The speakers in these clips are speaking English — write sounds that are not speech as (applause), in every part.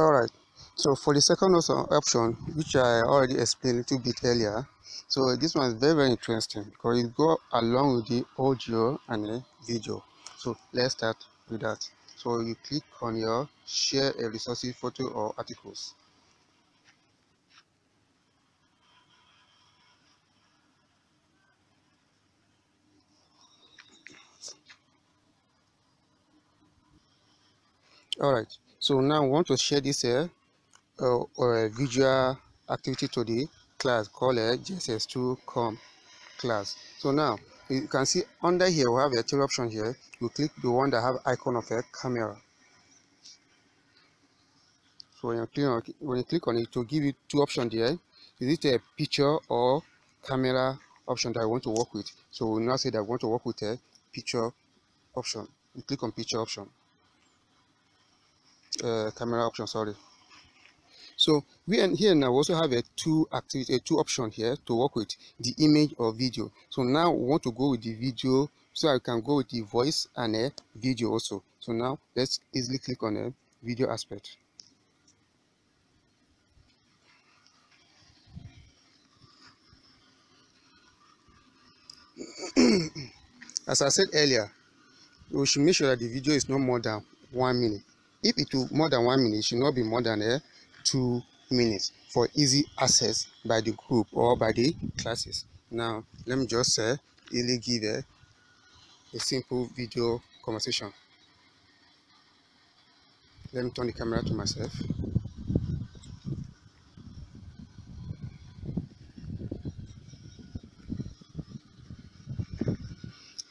Alright, so for the second option, which I already explained a little bit earlier, so this one is very very interesting because it go along with the audio and the video. So let's start with that. So you click on your share a resources photo or articles. Alright, so now I want to share this uh, uh, uh, visual activity to the class called uh, GSS2com class. So now you can see under here we have a three option here. You click the one that have icon of a camera. So when you click on, when you click on it, to give you two options there. Is it a picture or camera option that I want to work with? So we now say that I want to work with a picture option. You click on picture option. Uh, camera option, sorry. So we and here now also have a two activity, a two option here to work with the image or video. So now we want to go with the video, so I can go with the voice and a video also. So now let's easily click on a video aspect. (clears throat) As I said earlier, we should make sure that the video is no more than one minute. If it will more than one minute, it should not be more than a two minutes for easy access by the group or by the classes. Now, let me just uh, easily give a, a simple video conversation. Let me turn the camera to myself.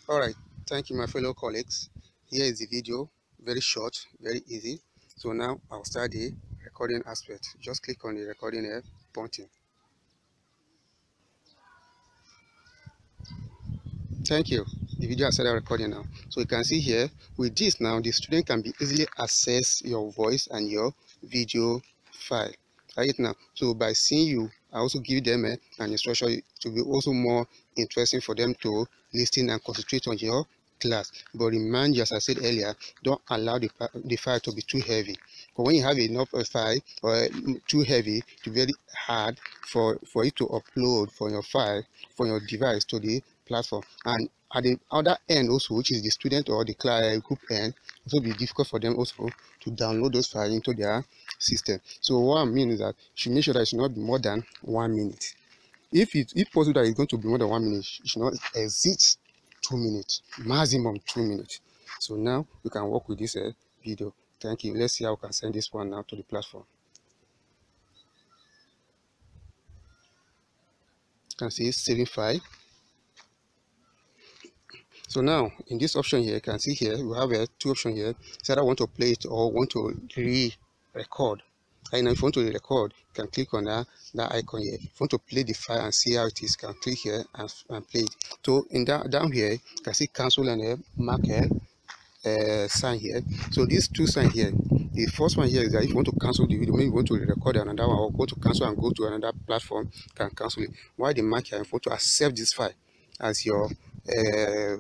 Alright, thank you my fellow colleagues. Here is the video, very short, very easy. So now I'll start the recording aspect. Just click on the recording here, pointing. Thank you. The video has started recording now. So you can see here, with this now, the student can be easily access your voice and your video file. Right now, so by seeing you, I also give them uh, an instruction to be also more interesting for them to listen and concentrate on your class. But remind you, as I said earlier, don't allow the, the file to be too heavy. But when you have enough uh, file or uh, too heavy, to very hard for, for it to upload from your file, from your device to the platform. And at the other end also, which is the student or the client group end, it will be difficult for them also to download those files into their system. So what I mean is that you should make sure that it should not be more than one minute. If it if possible that it's going to be more than one minute, it should not exceed two minutes, maximum two minutes. So now we can work with this uh, video. Thank you. Let's see how we can send this one now to the platform. You can see saving file. So now in this option here, you can see here we have a two option here. So I want to play it or want to re-record. And if you want to record, you can click on that, that icon here. If you want to play the file and see how it is, you can click here and, and play it. So in that down here, you can see cancel and uh, mark here, uh, sign here. So these two sign here. The first one here is that if you want to cancel the video, maybe you want to record another one or go to cancel and go to another platform, can cancel it. Why the mark here? If you want to accept this file as your uh,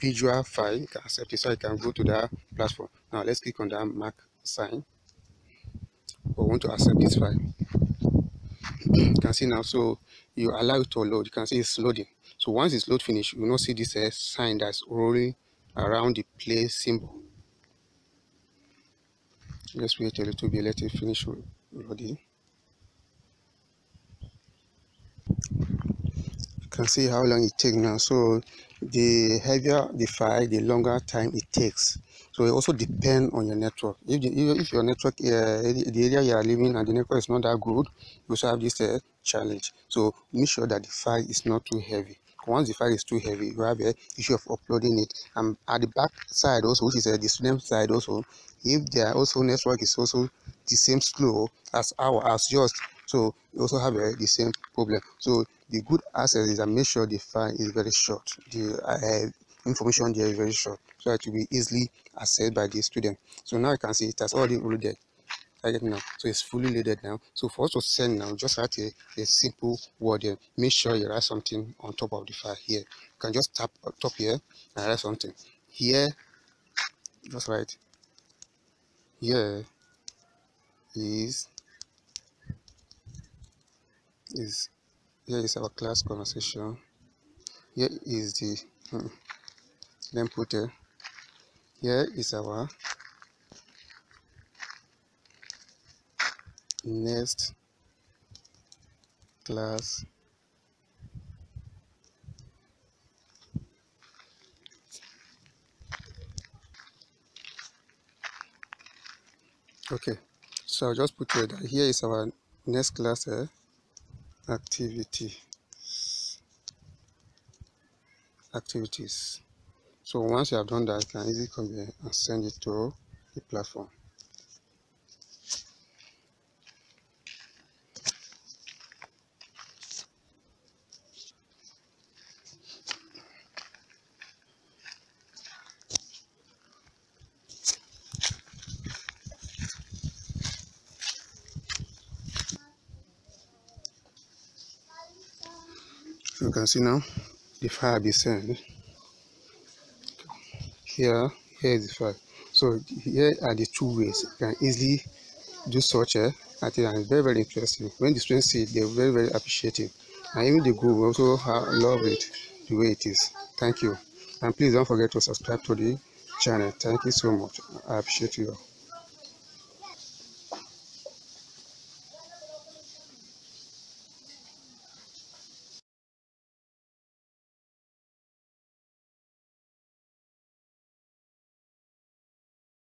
visual file, you can accept it so you can go to that platform. Now let's click on that mark sign or want to accept this file you can see now so you allow it to load. You can see it's loading. So once it's load finished you will not see this uh, sign that's rolling around the play symbol. Let's wait a little bit. Let it finish loading. You can see how long it takes now. So the heavier the file the longer time it takes so it also depends on your network. If, the, if your network, uh, the area you are living and the network is not that good, you also have this uh, challenge. So make sure that the file is not too heavy. Once the file is too heavy, you have a issue of uploading it. And at the back side also, which is uh, the student side also, if their also network is also the same slow as our as yours, so you also have uh, the same problem. So the good access is that make sure the file is very short. The uh, information there is very short so it will be easily accessed by the student. So now you can see it has already loaded. I get now? So it's fully loaded now. So for us to send now just write a, a simple word here. Make sure you write something on top of the file here. You can just tap top here and write something. Here just write here is is here is our class conversation. Here is the hmm, then put here is our next class. Okay so i'll just put here that here is our next class eh, activity. Activities so once you have done that you can easily come here and send it to the platform. You can see now the file be sent here here is the file. So here are the two ways. You can easily do such a I think it's very very interesting. When the students see it they're very very appreciative. And even the group also love it the way it is. Thank you. And please don't forget to subscribe to the channel. Thank you so much. I appreciate you